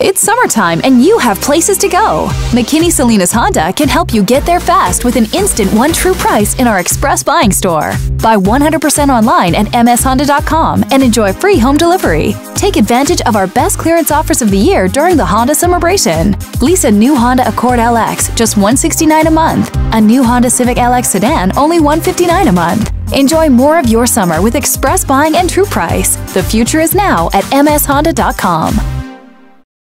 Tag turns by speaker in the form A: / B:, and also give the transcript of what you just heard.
A: It's summertime and you have places to go. McKenney Salinas Honda can help you get there fast with an instant one true price in our express buying store. Buy 100% online at mshonda.com and enjoy free home delivery. Take advantage of our best clearance offers of the year during the Honda celebration. Lease a new Honda Accord LX, just one sixty nine a month. A new Honda Civic LX sedan, only one fifty nine a month. Enjoy more of your summer with express buying and true price. The future is now at mshonda.com.